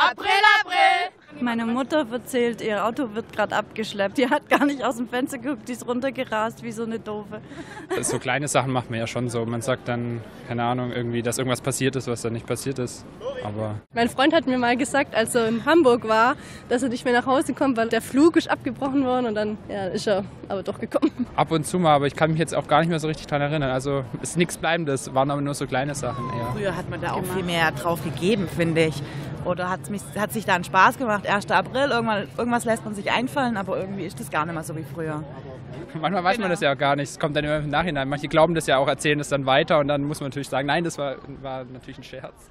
April, April! Meine Mutter erzählt, ihr Auto wird gerade abgeschleppt. Die hat gar nicht aus dem Fenster geguckt, die ist runtergerast wie so eine Doofe. So kleine Sachen macht man ja schon so. Man sagt dann, keine Ahnung, irgendwie, dass irgendwas passiert ist, was dann nicht passiert ist. Aber mein Freund hat mir mal gesagt, als er in Hamburg war, dass er nicht mehr nach Hause kommt, weil der Flug ist abgebrochen worden und dann ja, ist er aber doch gekommen. Ab und zu mal, aber ich kann mich jetzt auch gar nicht mehr so richtig daran erinnern. Also ist nichts Bleibendes, waren aber nur so kleine Sachen eher. Früher hat man da auch viel mehr drauf gegeben, finde ich. Oder hat, mich, hat sich da einen Spaß gemacht? 1. April, irgendwann, irgendwas lässt man sich einfallen, aber irgendwie ist das gar nicht mehr so wie früher. Manchmal weiß genau. man das ja auch gar nicht. Es kommt dann immer im Nachhinein. Manche glauben das ja auch, erzählen das dann weiter und dann muss man natürlich sagen, nein, das war, war natürlich ein Scherz.